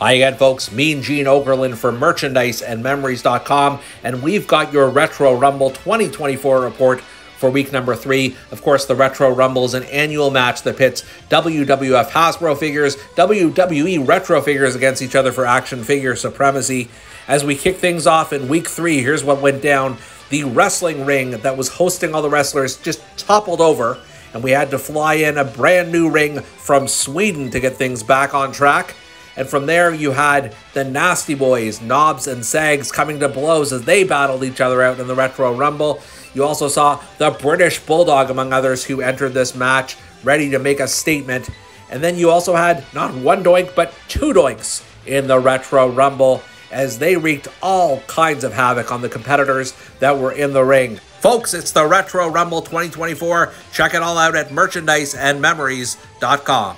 Hi again, folks. Mean Gene Okerlund for merchandise and memories.com, and we've got your Retro Rumble 2024 report for week number three. Of course, the Retro Rumble is an annual match that pits WWF Hasbro figures, WWE Retro figures against each other for action figure supremacy. As we kick things off in week three, here's what went down. The wrestling ring that was hosting all the wrestlers just toppled over, and we had to fly in a brand new ring from Sweden to get things back on track. And from there, you had the Nasty Boys, Knobbs and Sags coming to blows as they battled each other out in the Retro Rumble. You also saw the British Bulldog, among others, who entered this match ready to make a statement. And then you also had not one doink, but two doinks in the Retro Rumble as they wreaked all kinds of havoc on the competitors that were in the ring. Folks, it's the Retro Rumble 2024. Check it all out at merchandiseandmemories.com.